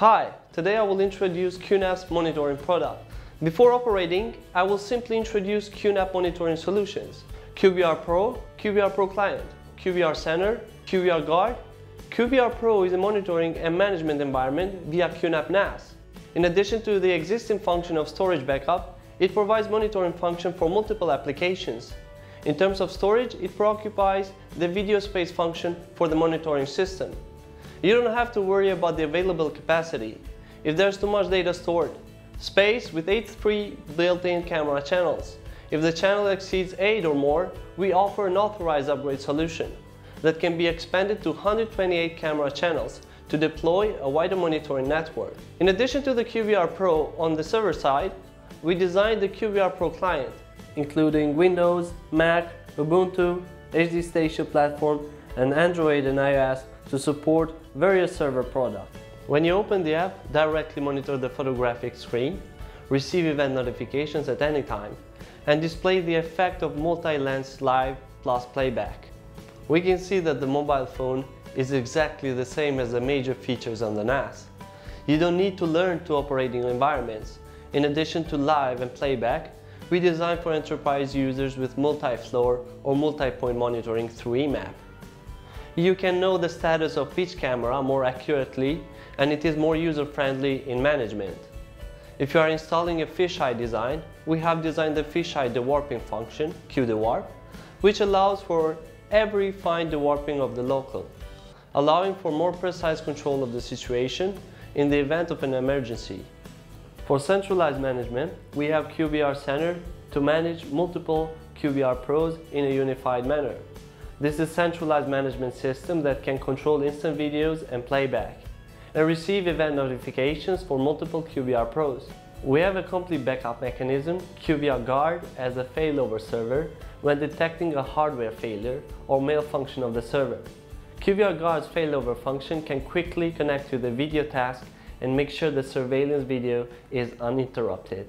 Hi, today I will introduce QNAP's monitoring product. Before operating, I will simply introduce QNAP monitoring solutions. QVR Pro, QVR Pro Client, QVR Center, QVR Guard. QVR Pro is a monitoring and management environment via QNAP NAS. In addition to the existing function of storage backup, it provides monitoring function for multiple applications. In terms of storage, it preoccupies the video space function for the monitoring system. You don't have to worry about the available capacity if there's too much data stored. Space with 8 free built-in camera channels. If the channel exceeds 8 or more, we offer an authorized upgrade solution that can be expanded to 128 camera channels to deploy a wider monitoring network. In addition to the QVR Pro on the server side, we designed the QVR Pro client, including Windows, Mac, Ubuntu, HD Station platform, and Android and iOS to support various server products. When you open the app, directly monitor the photographic screen, receive event notifications at any time, and display the effect of multi-lens live plus playback. We can see that the mobile phone is exactly the same as the major features on the NAS. You don't need to learn two operating environments. In addition to live and playback, we designed for enterprise users with multi-floor or multi-point monitoring through EMAP. You can know the status of each camera more accurately and it is more user-friendly in management. If you are installing a fisheye design, we have designed the fisheye dewarping function, QDewarp, which allows for every fine dewarping of the local, allowing for more precise control of the situation in the event of an emergency. For centralized management, we have QVR Center to manage multiple QVR Pros in a unified manner. This is a centralized management system that can control instant videos and playback and receive event notifications for multiple QVR Pros. We have a complete backup mechanism, QVR Guard, as a failover server when detecting a hardware failure or malfunction of the server. QVR Guard's failover function can quickly connect to the video task and make sure the surveillance video is uninterrupted.